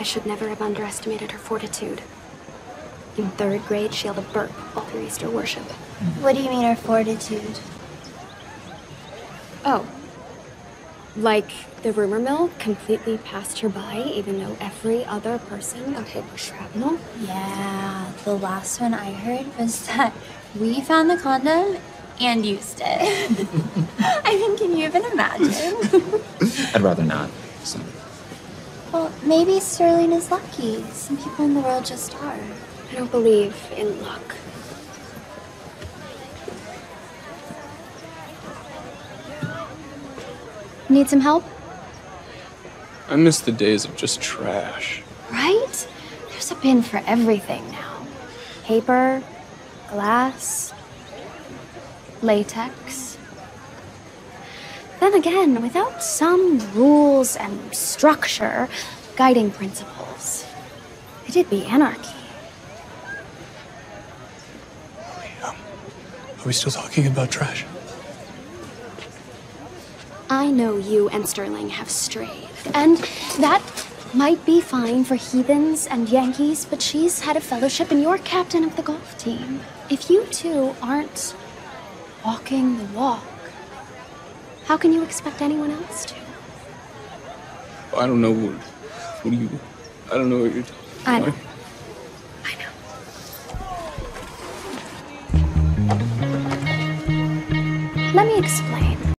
I should never have underestimated her fortitude. In third grade, she held a burp all through Easter worship. What do you mean, her fortitude? Oh. Like the rumor mill completely passed her by, even though every other person got hit with shrapnel? Yeah, the last one I heard was that we found the condom and used it. I mean, can you even imagine? I'd rather not. So. Well, maybe Sterling is lucky. Some people in the world just are. I don't believe in luck. Need some help? I miss the days of just trash. Right? There's a bin for everything now paper, glass, latex. Then again, without some rules and structure, guiding principles, it'd be anarchy. Are we still talking about trash? I know you and Sterling have strayed, and that might be fine for heathens and Yankees, but she's had a fellowship and you're captain of the golf team. If you two aren't walking the walk, how can you expect anyone else to? I don't know what. What you. I don't know what you're talking about. I know. I know. Let me explain.